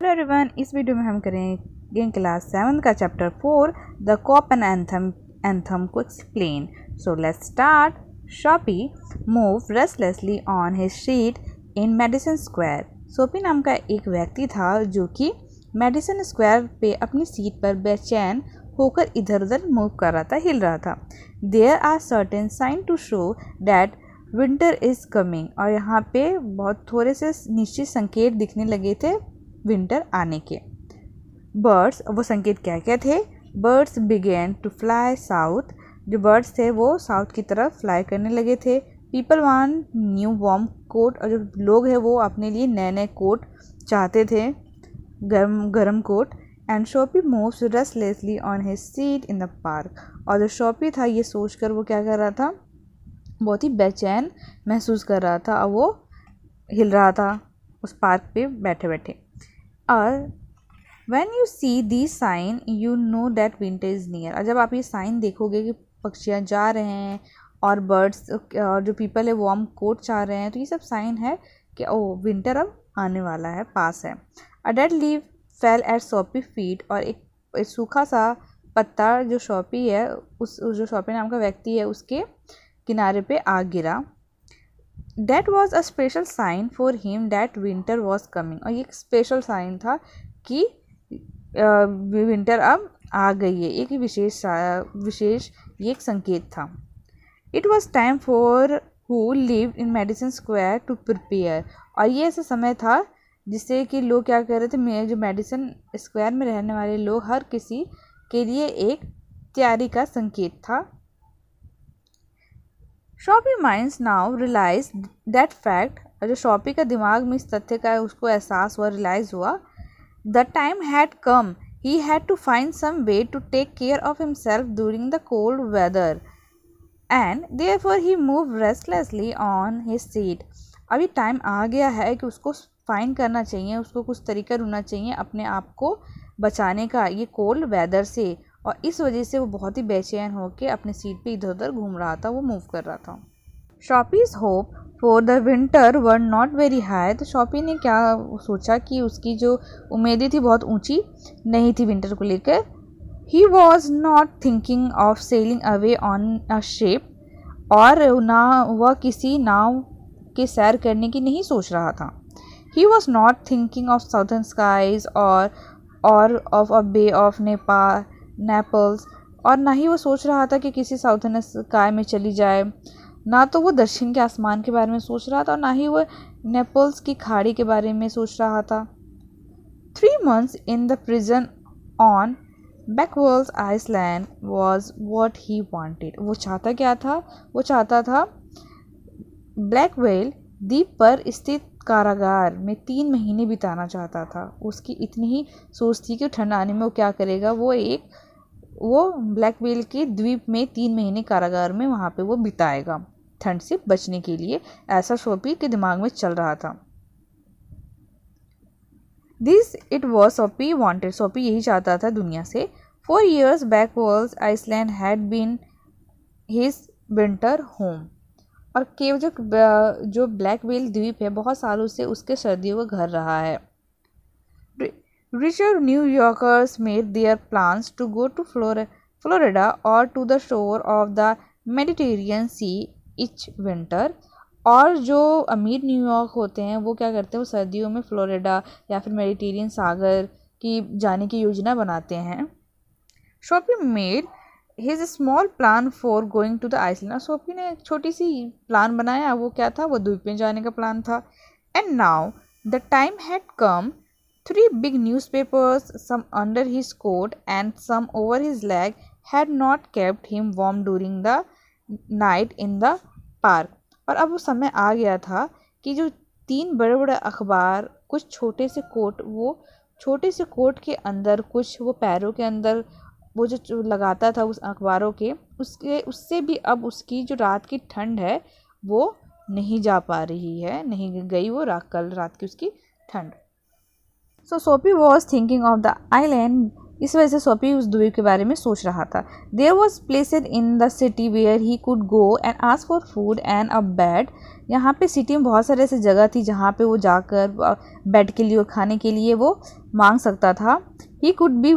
Hello everyone इस video में हम करेंगे क्लास सेवन का chapter four the cop and anthem anthem को explain so let's start Soapy move restlessly on his seat in Madison Square Soapy नाम का एक व्यक्ति था जो कि मेडिसिन स्क्वायर पे अपनी सीट पर बेचैन होकर इधर उधर मूव कर रहा था, हिल रहा था. There are certain sign to show that winter is coming और यहाँ पे बहुत थोड़े से निश्चित संकेत दिखने लगे थे. विंटर आने के। बर्ड्स वो संकेत क्या क्या थे? Birds begin to fly south जो बर्ड्स थे, वो साउथ की तरफ़ फ्लाई करने लगे थे। People want new warm coat और जो लोग हैं, वो अपने लिए नए नए कोट चाहते थे। गर्म गर्म coat and Soapy moves restlessly on his seat in the park और जो शॉपी था, ये सोच कर वो क्या कर रहा था? बहुत ही बेचैन महसूस कर रहा था। और वो हिल रहा था, उस पार्क पे बैठे बैठे और when you see the sign you know that winter is near और जब आप ये साइन देखोगे कि पक्षियाँ जा रहे हैं और बर्ड्स और जो पीपल है वार्म कोट चाह रहे हैं तो ये सब साइन है कि ओ विंटर अब आने वाला है पास है। A dead leaf fell at Soapy feet और एक, एक सूखा सा पत्ता जो शॉपी है उस जो शॉपी नाम का व्यक्ति है उसके किनारे पे आ गिरा। That was a special sign for him that winter was coming और ये एक स्पेशल साइन था कि विंटर अब आ गई है। एक विशेष विशेष ये एक संकेत था। It was time for who live in Madison Square to prepare और ये ऐसा समय था जिससे कि लोग क्या कर रहे थे जो मेडिसिन स्क्वायर में रहने वाले लोग, हर किसी के लिए एक तैयारी का संकेत था। Soapy minds now realise that fact जो शॉपी का दिमाग में इस तथ्य का है उसको एहसास हुआ रियलाइज़ हुआ the time had come he had to find some way to take care of himself during the cold weather and therefore he move restlessly on his seat अभी टाइम आ गया है कि उसको फाइंड करना चाहिए, उसको कुछ तरीका ढूंढना चाहिए अपने आप को बचाने का, ये कोल्ड वेदर से। और इस वजह से वो बहुत ही बेचैन होकर अपनी सीट पे इधर उधर घूम रहा था, वो मूव कर रहा था। Soapy's hope for the winter were not very high तो शॉपी ने क्या सोचा कि उसकी जो उम्मीदें थी बहुत ऊँची नहीं थी विंटर को लेकर? He was not thinking of sailing away on a ship और ना वह किसी नाव के सैर करने की नहीं सोच रहा था। He was not thinking of southern skies or or of a bay of Nepal Naples और ना ही वो सोच रहा था कि किसी साउथर्न स्काई में चली जाए। ना तो वो दक्षिण के आसमान के बारे में सोच रहा था, और ना ही वो नेपल्स की खाड़ी के बारे में सोच रहा था। Three months in the prison on Blackwell's Island was what he wanted वो चाहता क्या था? वो चाहता था ब्लैक वेल द्वीप पर स्थित कारागार में तीन महीने बिताना चाहता था। उसकी इतनी ही सोच थी कि ठंड आने में वो क्या करेगा? वो एक वो ब्लैक व्हेल के द्वीप में तीन महीने कारागार में वहाँ पे वो बिताएगा। ठंड से बचने के लिए ऐसा सोपी के दिमाग में चल रहा था। This it was Soapy wanted Soapy यही चाहता था दुनिया से। For years Blackwell's Island had been his winter home और केव जो जो ब्लैक व्हेल द्वीप है, बहुत सालों से उसके सर्दियों का घर रहा है। Richer New Yorkers made their plans to go to Florida or to the shore of the Mediterranean Sea each winter. और जो अमीर न्यूयॉर्क होते हैं, वो क्या करते हैं? वो सर्दियों में फ्लोरिडा या फिर मेडिटेरियन सागर की जाने की योजना बनाते हैं। Soapy made his small plan for going to the island Soapy ने एक छोटी सी प्लान बनाया। वो क्या था? वो द्वीप में जाने का प्लान था। And now the time had come Three big newspapers, some under his coat and some over his leg, had not kept him warm during the night in the park. और अब वो समय आ गया था कि जो तीन बड़े बड़े अखबार कुछ छोटे से कोट वो छोटे से कोट के अंदर कुछ वो पैरों के अंदर वो जो लगाता था उस अखबारों के उसके उससे भी अब उसकी जो रात की ठंड है वो नहीं जा पा रही है नहीं गई वो रात कल रात की उसकी ठंड So, Sophie was thinking of the island इस वजह से सोपी उस द्वीप के बारे में सोच रहा था। There was placed in the city where he could go and ask for food and a bed यहाँ पे सिटी में बहुत सारे ऐसे जगह थी जहाँ पे वो जाकर बेड के लिए और खाने के लिए वो मांग सकता था। He could be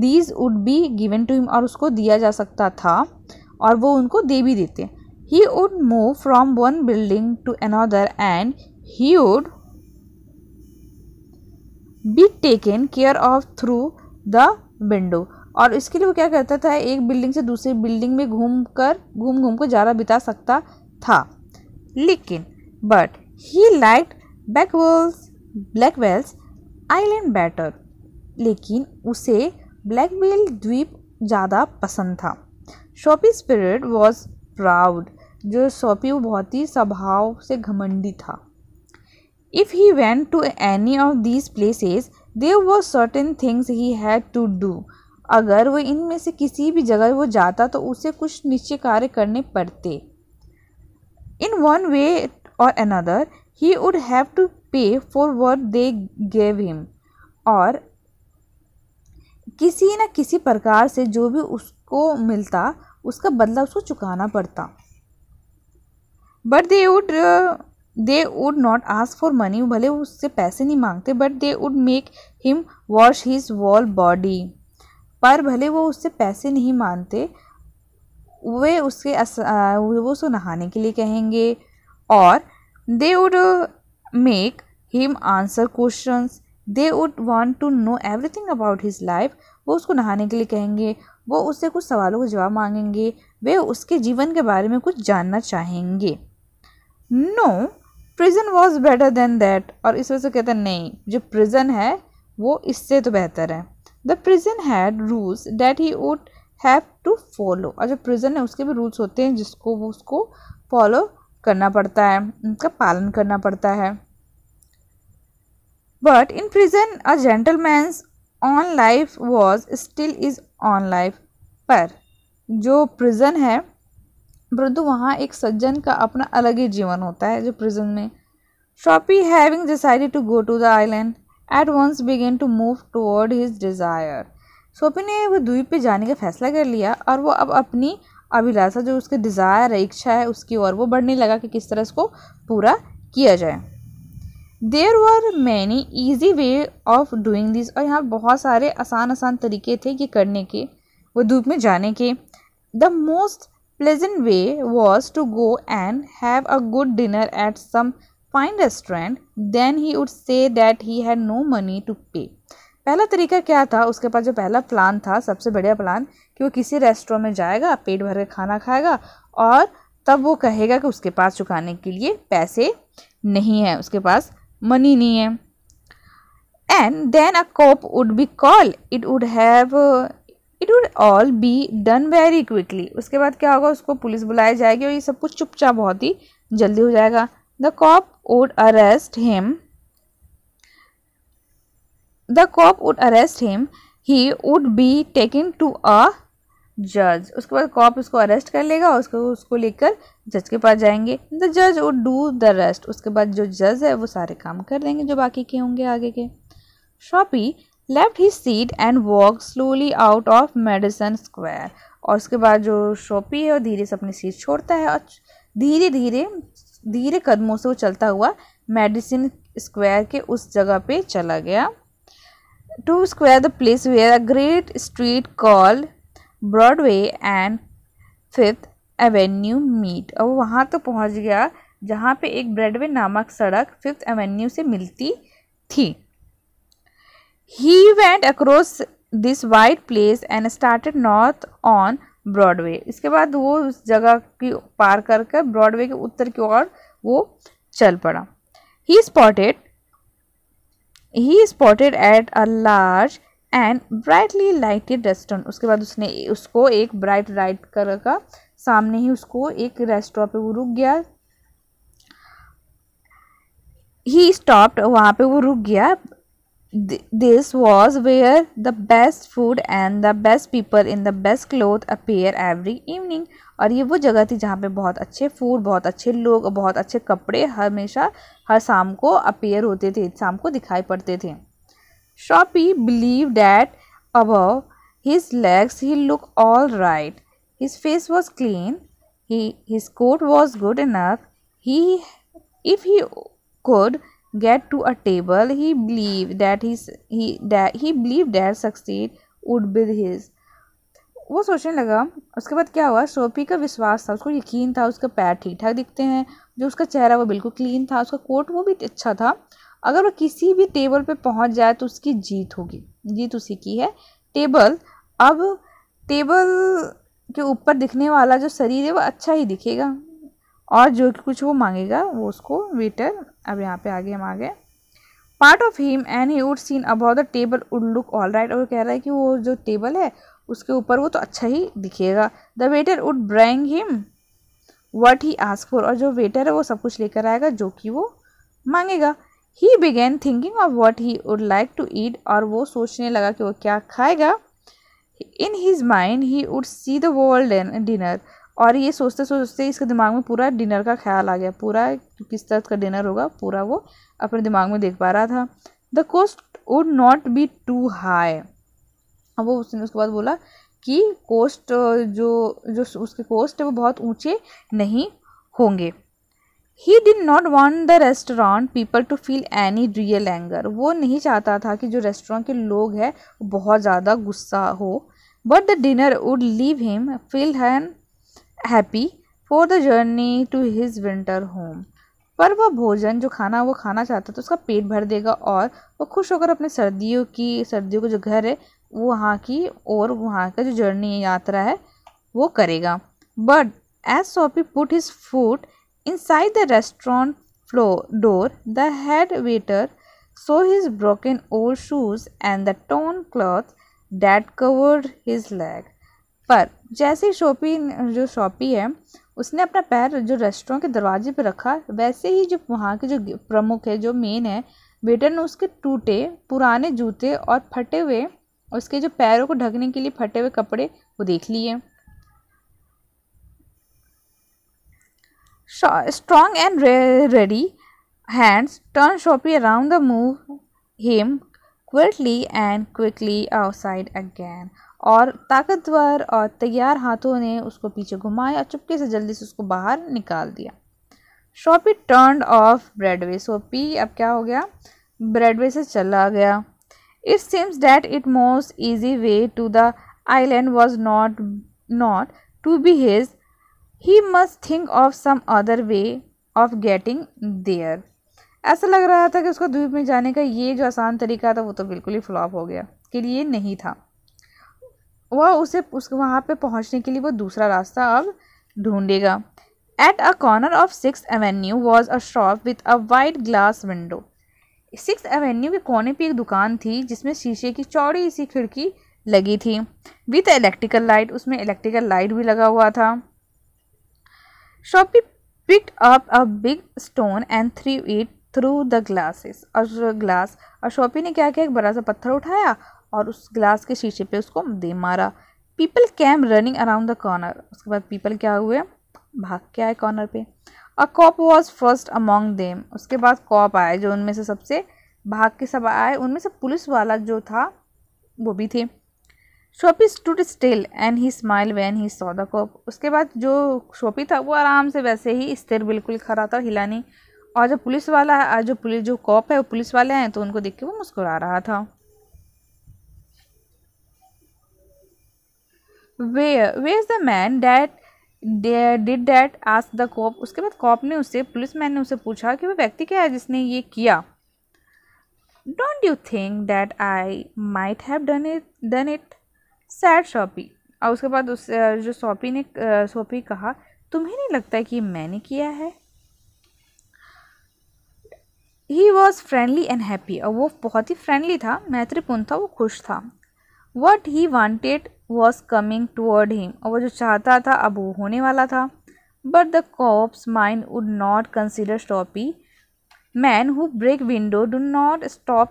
these would be given to him और उसको दिया जा सकता था और वो उनको दे भी देते। He would move from one building to another and he would be taken care of through the window और इसके लिए वो क्या करता था? एक बिल्डिंग से दूसरी बिल्डिंग में घूम कर घूम घूम कर ज़्यादा बिता सकता था। लेकिन but he like Blackwell's Blackwell's island better लेकिन उसे ब्लैकवेल द्वीप ज़्यादा पसंद था। शॉपी स्पिरिट वॉज़ प्राउड जो शॉपी वो बहुत ही स्वभाव से घमंडी था। If he went to any of these places there was certain things he had to do अगर वो इनमें से किसी भी जगह वो जाता तो उसे कुछ निश्चय कार्य करने पड़ते। In one way or another he would have to pay for what they gave him और किसी न किसी प्रकार से जो भी उसको मिलता, उसका बदला उसको चुकाना पड़ता। But they would they would not ask for money भले उससे पैसे नहीं मांगते but they would make him wash his whole body पर भले वो उससे पैसे नहीं मानते वे उसके वो उसको नहाने के लिए कहेंगे, और they would make him answer questions they would want to know everything about his life वो उसको नहाने के लिए कहेंगे, वो उससे कुछ सवालों का जवाब मांगेंगे, वे उसके जीवन के बारे में कुछ जानना चाहेंगे. No prison was better than that और इस वजह से कहते हैं, नहीं, जो प्रिजन है, वो इससे तो बेहतर है। The prison had rules that he would have to follow और जो प्रिजन है, उसके भी रूल्स होते हैं, जिसको वो उसको फॉलो करना पड़ता है, उनका पालन करना पड़ता है। But in prison a gentleman's own life was still is own life पर जो प्रिजन है परंतु वहाँ एक सज्जन का अपना अलग ही जीवन होता है जो प्रिजन में Soapy having decided to go to the island at once began to move toward his desire Soapy ने वो द्वीप पे जाने का फैसला कर लिया और वो अब अपनी अभिलाषा, जो उसके डिज़ायर है इच्छा है, उसकी ओर वो बढ़ने लगा कि किस तरह इसको पूरा किया जाए। There were many easy way of doing this और यहाँ बहुत सारे आसान आसान तरीके थे कि करने के, वो धूप में जाने के। The most pleasant way was to go and have a good dinner at some fine restaurant. Then he would say that he had no money to pay. पहला तरीका क्या था? उसके पास जो पहला प्लान था, सबसे बढ़िया प्लान कि वो किसी रेस्टोरेंट में जाएगा, पेट भर के खाना खाएगा और तब वो कहेगा कि उसके पास चुकाने के लिए पैसे नहीं है, उसके पास मनी नहीं है। And then a cop would be call it would have it would all be done very quickly उसके बाद क्या होगा? उसको पुलिस बुलाई जाएगी और ये सब कुछ चुपचाप बहुत ही जल्दी हो जाएगा। The cop would arrest him the cop would arrest him he would be taking to a जज उसके बाद कॉप उसको अरेस्ट कर लेगा और उसको उसको लेकर जज के पास जाएँगे। द जज वुड डू द रेस्ट उसके बाद जो जज है, वो सारे काम कर देंगे, जो बाकी के होंगे आगे के। Soapy left he seat and walk slowly out of Madison Square और उसके बाद जो शॉपी है, वो धीरे से अपनी सीट छोड़ता है और धीरे धीरे धीरे कदमों से वो चलता हुआ मेडिसिन स्क्वायर के उस जगह पे चला गया। To Square the place where a great street call Broadway and Fifth Avenue meet और वहाँ तो पहुँच गया, जहाँ पे एक ब्रॉडवे नामक सड़क फिफ्थ एवेन्यू से मिलती थी। He went across this wide place and started north on Broadway इसके बाद वो उस जगह की पार कर कर ब्रॉडवे के उत्तर की ओर वो चल पड़ा। He spotted he spotted at a large and brightly lighted restaurant उसके बाद उसने उसको एक ब्राइट लाइट कलर का सामने ही उसको एक रेस्टोरेंट पे वो रुक गया। ही स्टॉप्ड वहाँ पे वो रुक गया। this was where the best food and the best people in the best cloth appear every evening. और ये वो जगह थी जहाँ पर बहुत अच्छे फ़ूड बहुत अच्छे लोग, बहुत अच्छे कपड़े हमेशा हर शाम को अपेयर होते थे, शाम को दिखाई पड़ते थे। Soapy believe that up his legs he look all right his face was clean he his coat was good enough he if he could get to a table, he believed that his, he that he believed that succeed would be his. वो सोचने लगा उसके बाद क्या हुआ? सोपी का विश्वास था उसको यकीन था उसका पैर ठीक ठाक दिखते हैं जो उसका चेहरा वो बिल्कुल क्लीन था उसका कोट वो भी अच्छा था। अगर वो किसी भी टेबल पे पहुँच जाए तो उसकी जीत होगी। जीत उसी की है। टेबल अब टेबल के ऊपर दिखने वाला जो शरीर है वो अच्छा ही दिखेगा। और जो कुछ वो मांगेगा वो उसको वेटर अब यहाँ पे आगे हम आ गए part of him and he would seen about the table would look all right और कह रहा है कि वो जो टेबल है, उसके ऊपर वो तो अच्छा ही दिखेगा। The waiter would brang him what he ask for और जो वेटर है, वो सब कुछ लेकर आएगा जो कि वो मांगेगा। He began thinking of what he would like to eat और वो सोचने लगा कि वो क्या खाएगा। In his mind he would see the world dinner और ये सोचते सोचते इसके दिमाग में पूरा डिनर का ख्याल आ गया। पूरा किस तरह का डिनर होगा, पूरा वो अपने दिमाग में देख पा रहा था। The cost would not be too high अब वो उसने उसके बाद बोला कि कोस्ट जो जो उसके कोस्ट है वो बहुत ऊँचे नहीं होंगे। He didn't not want the restaurant people to feel any real anger वो नहीं चाहता था कि जो रेस्टोरेंट के लोग हैं वो बहुत ज़्यादा गुस्सा हो। But the dinner would leave him feel Hahn happy for the journey to his winter home पर वह भोजन, जो खाना, वो खाना चाहता था, उसका पेट भर देगा और वो खुश होकर अपने सर्दियों की, सर्दियों का जो घर है वो वहाँ की और वहाँ का जो जर्नी यात्रा है, वो करेगा but as Soapy put his foot inside the restaurant floor door the head waiter saw his broken old shoes and the torn cloth that covered his leg. पर जैसे ही शोपी जो शॉपी है, उसने अपना पैर जो रेस्टोरेंट के दरवाजे पे रखा, वैसे ही जो वहाँ के जो प्रमुख है, जो मेन है वेटर ने उसके टूटे पुराने जूते और फटे हुए, उसके जो पैरों को ढकने के लिए फटे हुए कपड़े, वो देख लिए Strong and ready hands turn Shoppy around the move him quickly and quickly outside again. और ताकतवर और तैयार हाथों ने उसको पीछे घुमाया और चुपके से जल्दी से उसको बाहर निकाल दिया। शॉपी टर्न ऑफ़ ब्रेडवे सोपी अब क्या हो गया? ब्रेडवे से चला गया। It seems that it most easy way to the island was not not to be his. He must think of some other way of getting there. ऐसा लग रहा था कि उसको द्वीप में जाने का ये जो आसान तरीका था, वो तो बिल्कुल ही फ्लॉप हो गया, के लिए नहीं था। वह उसे, उस वहाँ पे पहुँचने के लिए वो दूसरा रास्ता अब ढूंढेगा। At a corner of Six Avenue was a shop with a white glass window Six Avenue के कोने पे एक दुकान थी, जिसमें शीशे की चौड़ी सी खिड़की लगी थी। विथ इलेक्ट्रिकल लाइट उसमें इलेक्ट्रिकल लाइट भी लगा हुआ था। Soapy picked up a big stone and threw it through the glasses और ग्लास और शॉपी ने क्या किया एक बड़ा सा पत्थर उठाया और उस ग्लास के शीशे पे उसको दे मारा। People came running around the corner. उसके बाद पीपल क्या हुए? भाग के आए कॉर्नर पे। A cop was first among them. उसके बाद कॉप आए जो उनमें से सबसे भाग के सब आए। उनमें से पुलिस वाला जो था, वो भी थे। Soapy stood still and he smile when he saw the cop. उसके बाद जो शोपी था, वो आराम से वैसे ही स्थिर बिल्कुल खड़ा था, हिला नहीं। और जो पुलिस वाला, जो पुलिस, जो कॉप है, वो पुलिस वाले हैं तो उनको देख के वो मुस्कुरा रहा था। Where where is the man that did that ask the cop उसके बाद कॉप ने उसे पुलिस मैन ने उसे पूछा कि वो व्यक्ति क्या है जिसने ये किया? Don't you think that I might have done it done it said Soapy और उसके बाद उस जो शॉपी ने शॉपी कहा, तुम्हें नहीं लगता कि मैंने किया है? He was friendly and happy और वो बहुत ही फ्रेंडली था मैत्रीपूर्ण था, वो खुश था। What he wanted was coming toward him और वो जो चाहता था, अब वो होने वाला था। But the cop's mind would not consider Soapy man who break window do not stop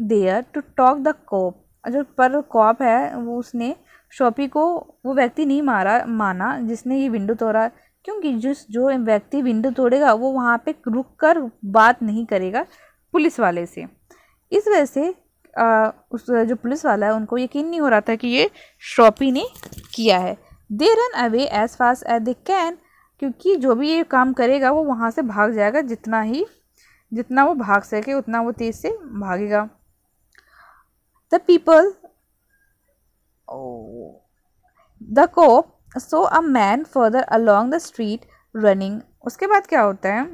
there to talk the cop जो पर कॉप है, वो उसने शॉपी को, वो व्यक्ति नहीं मारा, माना, जिसने ये विंडो तोड़ा। क्योंकि जिस, जो व्यक्ति विंडो तोड़ेगा, वो वहाँ पे रुक कर बात नहीं करेगा पुलिस वाले से। इस वजह से आ, उस जो पुलिस वाला है उनको यकीन नहीं हो रहा था कि ये श्रॉपी ने किया है। They run away as fast as they can क्योंकि जो भी ये काम करेगा वो वहाँ से भाग जाएगा जितना ही जितना वो भाग सके उतना वो तेज़ से भागेगा। The people the cop saw a man further along the street running उसके बाद क्या होता है?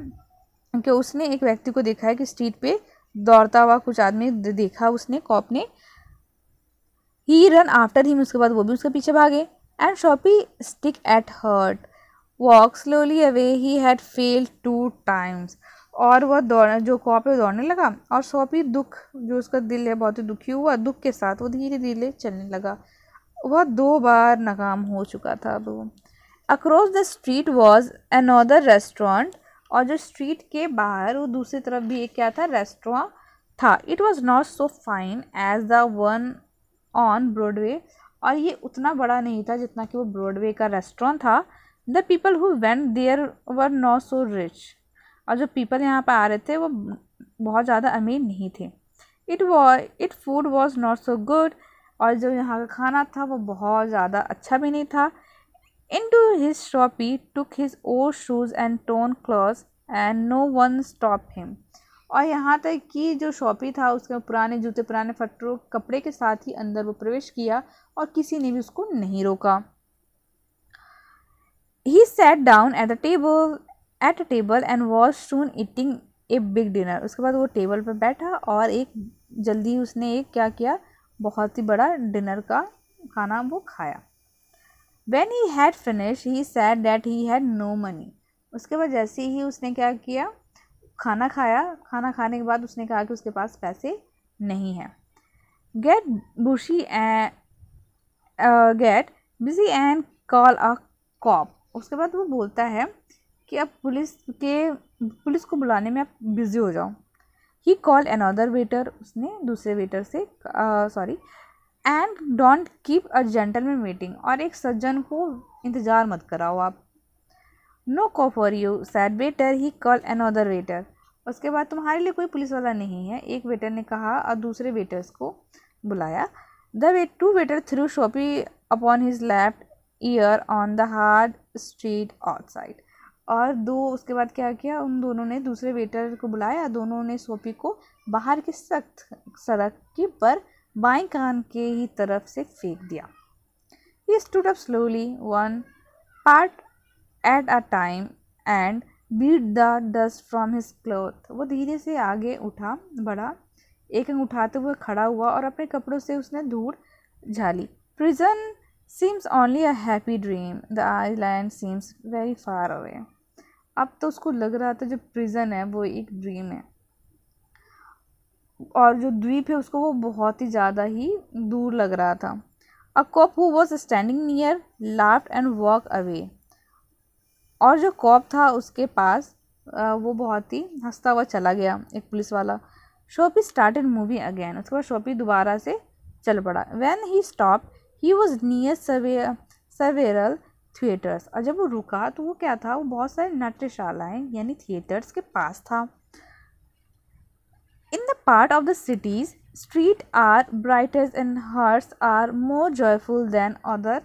कि उसने एक व्यक्ति को देखा है कि स्ट्रीट पे दौड़ता हुआ कुछ आदमी देखा उसने, कॉप ने। ही रन आफ्टर हिम उसके बाद वो भी उसके पीछे भागे। And Soapy stick at heart walk slowly away he had fail two times और वह दौड़, जो कॉप है दौड़ने लगा। और शॉपी दुख, जो उसका दिल है, बहुत ही दुखी हुआ, दुख के साथ वो धीरे धीरे चलने लगा। वह दो बार नाकाम हो चुका था अब across the street was another restaurant और जो स्ट्रीट के बाहर, वो दूसरी तरफ़ भी एक क्या था? रेस्टोरेंट था। It was not so fine as the one on Broadway और ये उतना बड़ा नहीं था जितना कि वो ब्रॉडवे का रेस्टोरेंट था। The people who went there were not so rich और जो पीपल यहाँ पर आ रहे थे, वो बहुत ज़्यादा अमीर नहीं थे। It was it food was not so good और जो यहाँ का खाना था, वो बहुत ज़्यादा अच्छा भी नहीं था। Into his Soapy took his old shoes and torn cloth and no one stop him और यहाँ तक कि जो शॉपी था, उसके पुराने जूते, पुराने फटरों कपड़े के साथ ही अंदर वो प्रवेश किया और किसी ने भी उसको नहीं रोका। He sat down at the table at a table and was soon eating a big dinner उसके बाद वो टेबल पर बैठा और एक जल्दी उसने एक क्या किया? बहुत ही बड़ा डिनर का खाना वो खाया। When he had finish he said that he had no money उसके बाद जैसे ही उसने क्या किया? खाना खाया। खाना खाने के बाद उसने कहा कि उसके पास पैसे नहीं हैं। Get busy get busy and call a cop उसके बाद वो बोलता है कि अब पुलिस के, पुलिस को बुलाने में आप बिज़ी हो जाओ। ही कॉल अनदर वेटर उसने दूसरे वेटर से sorry and don't keep a gentleman meeting और एक सज्जन को इंतज़ार मत कराओ आप। No cop for you said waiter he call another waiter उसके बाद तुम्हारे लिए कोई पुलिस वाला नहीं है। एक वेटर ने कहा और दूसरे वेटर्स को बुलाया। The way two waiter threw Soapy upon his left ear on the hard street outside और दो, उसके बाद क्या किया? उन दोनों ने दूसरे वेटर को बुलाया। दोनों ने सोपी को बाहर की सख्त सड़क की पर बाएँ कान के ही तरफ़ से फेंक दिया। He stood up slowly one part at a time and beat the dust from his cloth वो धीरे से आगे उठा, बढ़ा, एक अंग उठाते हुए खड़ा हुआ और अपने कपड़ों से उसने धूल झाली। Prison seems only a happy dream the I island seems very far away अब तो उसको लग रहा था जो प्रिजन है, वो एक ड्रीम है। और जो द्वीप है उसको वो बहुत ही ज़्यादा ही दूर लग रहा था। A cop who was standing near laughed and walk away और जो कॉप था उसके पास वो बहुत ही हंसता हुआ चला गया, एक पुलिस वाला। शॉपी स्टार्टेड मूवी अगेन उसके बाद शॉपी दोबारा से चल पड़ा। When he stop he was near सवे सवेरल थिएटर्स और जब वो रुका तो वो क्या था? वो बहुत सारे नाट्यशालाएँ यानी थिएटर्स के पास था। In the part of the city's street are brightest and hearts are more joyful than other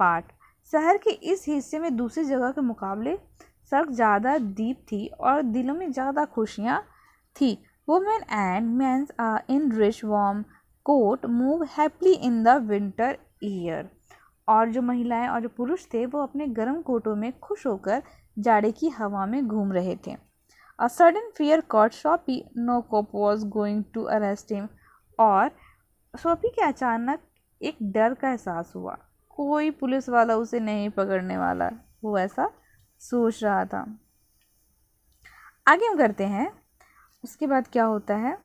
part शहर के इस हिस्से में दूसरी जगह के मुकाबले सड़क ज़्यादा दीप थी और दिलों में ज़्यादा खुशियाँ थी। Women and mans are in rich warm coat move happily in the winter year और जो महिलाएँ और जो पुरुष थे, वो अपने गर्म कोटों में खुश होकर जाड़े की हवा में घूम रहे थे। A sudden fear caught Soapy No cop was going to arrest him. और शॉपी के अचानक एक डर का एहसास हुआ। कोई पुलिस वाला उसे नहीं पकड़ने वाला। वो ऐसा सोच रहा था। आगे हम करते हैं। उसके बाद क्या होता है?